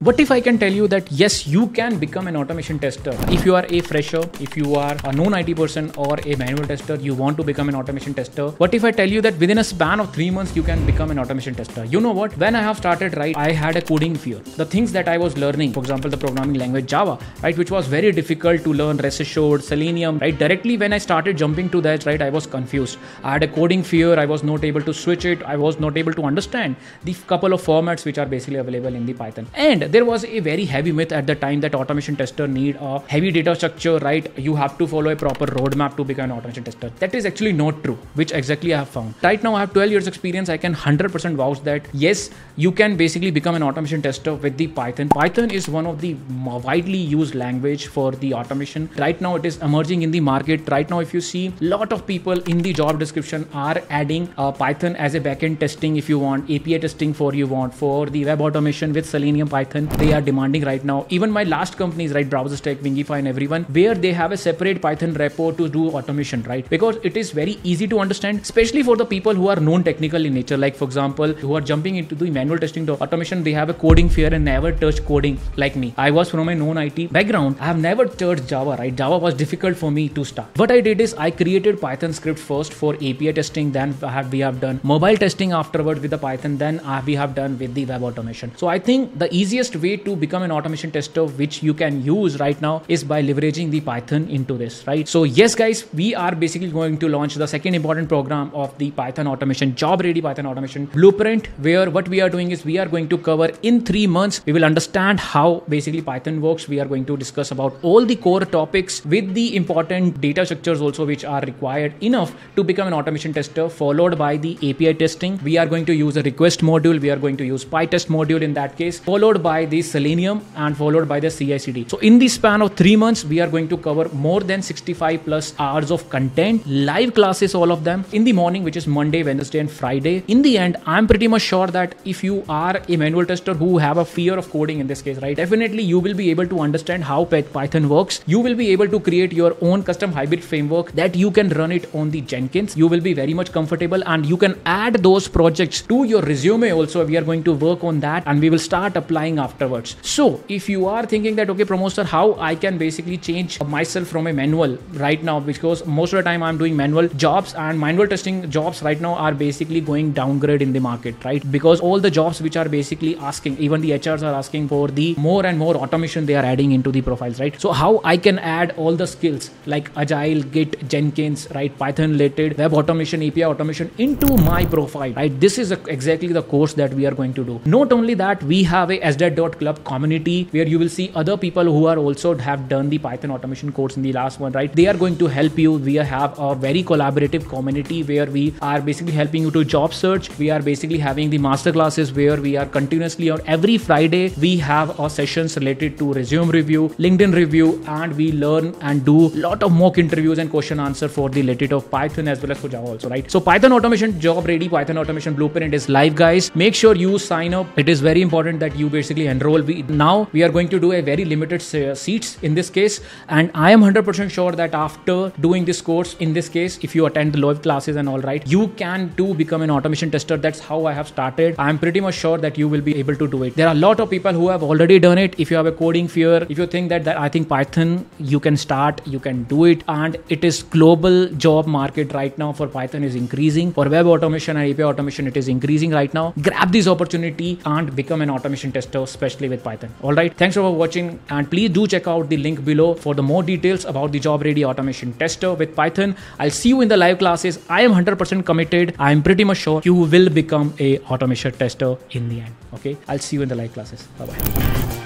What if I can tell you that yes, you can become an automation tester if you are a fresher, if you are a known IT person or a manual tester, you want to become an automation tester. What if I tell you that within a span of three months, you can become an automation tester? You know what? When I have started, right, I had a coding fear. The things that I was learning, for example, the programming language Java, right, which was very difficult to learn, rest assured, Selenium, right, directly when I started jumping to that, right, I was confused. I had a coding fear. I was not able to switch it. I was not able to understand the couple of formats which are basically available in the Python. And there was a very heavy myth at the time that automation tester need a heavy data structure, right? You have to follow a proper roadmap to become an automation tester. That is actually not true, which exactly I have found. Right now, I have 12 years experience. I can 100% vouch that yes, you can basically become an automation tester with the Python. Python is one of the widely used language for the automation. Right now, it is emerging in the market. Right now, if you see a lot of people in the job description are adding uh, Python as a backend testing if you want, API testing for you want, for the web automation with Selenium Python. They are demanding right now. Even my last companies, right, BrowserStack, Wingify, and everyone, where they have a separate Python repo to do automation, right? Because it is very easy to understand, especially for the people who are known technical in nature. Like for example, who are jumping into the manual testing to automation, they have a coding fear and never touched coding like me. I was from a known IT background. I have never touched Java, right? Java was difficult for me to start. What I did is I created Python script first for API testing, then we have done mobile testing afterward with the Python, then we have done with the web automation. So I think the easiest way to become an automation tester which you can use right now is by leveraging the python into this right? So yes guys we are basically going to launch the second important program of the python automation job ready python automation blueprint where what we are doing is we are going to cover in 3 months we will understand how basically python works. We are going to discuss about all the core topics with the important data structures also which are required enough to become an automation tester followed by the api testing. We are going to use a request module. We are going to use pytest module in that case followed by the selenium and followed by the CI/CD. So in the span of three months, we are going to cover more than 65 plus hours of content, live classes, all of them in the morning, which is Monday, Wednesday, and Friday. In the end, I'm pretty much sure that if you are a manual tester who have a fear of coding in this case, right, definitely you will be able to understand how Python works. You will be able to create your own custom hybrid framework that you can run it on the Jenkins. You will be very much comfortable and you can add those projects to your resume also. We are going to work on that and we will start applying afterwards. So if you are thinking that okay Pramod how i can basically change myself from a manual right now? Because most of the time i'm doing manual jobs and manual testing jobs right now are basically going downgrade in the market right? Because all the jobs which are basically asking even the hrs are asking for the more and more automation they are adding into the profiles right? So how i can add all the skills like agile git jenkins right? Python related web automation api automation into my profile right? This is exactly the course that we are going to do. Not only that we have a sdet.club community where you will see other people who are also have done the Python automation course in the last one, right? They are going to help you. We have a very collaborative community where we are basically helping you to job search. We are basically having the master classes where we are continuously on every Friday. We have our sessions related to resume review, LinkedIn review, and we learn and do a lot of mock interviews and question answer for the related of Python as well as for Java also, right? So Python automation job ready, Python automation blueprint is live, guys. Make sure you sign up. It is very important that you basically enroll. We now we are going to do a very limited uh, seats in this case. And i am 100% sure that after doing this course in this case if you attend the live classes and all right you can too become an automation tester. That's how i have started. I'm pretty much sure that you will be able to do it. There are a lot of people who have already done it. If you have a coding fear if you think that, that i think python you can start you can do it. And it is global job market right now for python is increasing. For web automation and api automation it is increasing right now. Grab this opportunity and become an automation tester especially with python all right thanks for watching and please do check out the link below for the more details about the job ready automation tester with Python. I'll see you in the live classes. I am 100% committed. I'm pretty much sure you will become a automation tester in the end. Okay. I'll see you in the live classes. Bye bye.